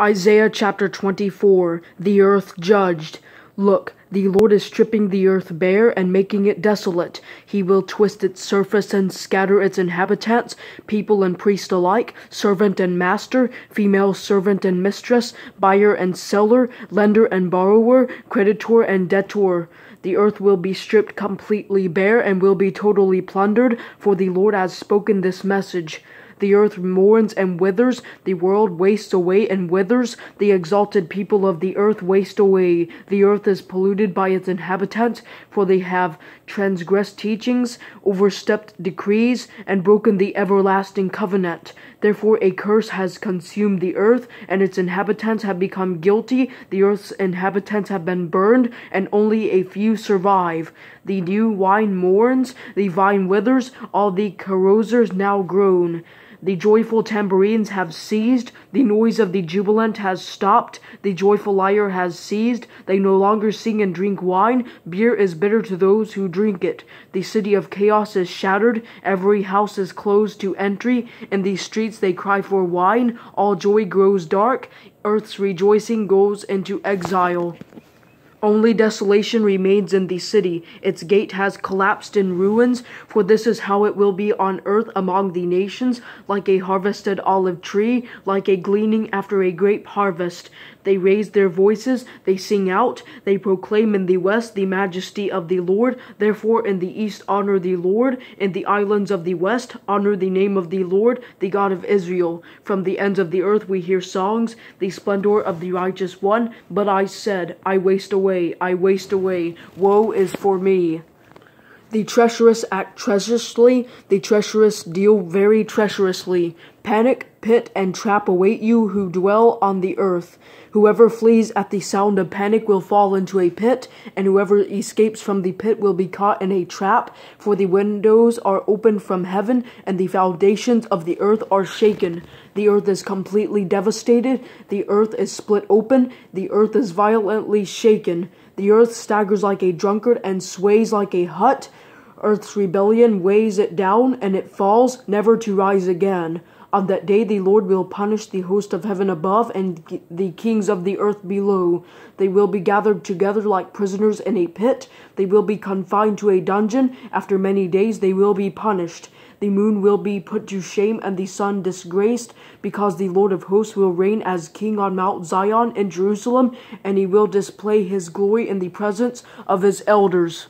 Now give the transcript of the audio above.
Isaiah chapter 24 The earth judged. Look, the Lord is stripping the earth bare and making it desolate. He will twist its surface and scatter its inhabitants, people and priest alike, servant and master, female servant and mistress, buyer and seller, lender and borrower, creditor and debtor. The earth will be stripped completely bare and will be totally plundered, for the Lord has spoken this message. The earth mourns and withers, the world wastes away and withers, the exalted people of the earth waste away. The earth is polluted by its inhabitants, for they have transgressed teachings, overstepped decrees, and broken the everlasting covenant. Therefore a curse has consumed the earth, and its inhabitants have become guilty. The earth's inhabitants have been burned, and only a few survive. The new wine mourns, the vine withers, all the carousers now groan. The joyful tambourines have ceased, the noise of the jubilant has stopped, the joyful lyre has ceased, they no longer sing and drink wine, beer is bitter to those who drink it. The city of chaos is shattered, every house is closed to entry, in the streets they cry for wine, all joy grows dark, earth's rejoicing goes into exile. Only desolation remains in the city. Its gate has collapsed in ruins, for this is how it will be on earth among the nations, like a harvested olive tree, like a gleaning after a grape harvest. They raise their voices, they sing out, they proclaim in the west the majesty of the Lord. Therefore, in the east, honor the Lord. In the islands of the west, honor the name of the Lord, the God of Israel. From the ends of the earth we hear songs, the splendor of the righteous one. But I said, I waste away away, I waste away. Woe is for me. The treacherous act treacherously, the treacherous deal very treacherously. Panic, pit, and trap await you who dwell on the earth. Whoever flees at the sound of panic will fall into a pit, and whoever escapes from the pit will be caught in a trap, for the windows are opened from heaven, and the foundations of the earth are shaken. The earth is completely devastated, the earth is split open, the earth is violently shaken. The earth staggers like a drunkard and sways like a hut. Earth's rebellion weighs it down, and it falls, never to rise again. On that day the Lord will punish the host of heaven above and the kings of the earth below. They will be gathered together like prisoners in a pit. They will be confined to a dungeon. After many days they will be punished. The moon will be put to shame and the sun disgraced, because the Lord of hosts will reign as king on Mount Zion in Jerusalem, and he will display his glory in the presence of his elders.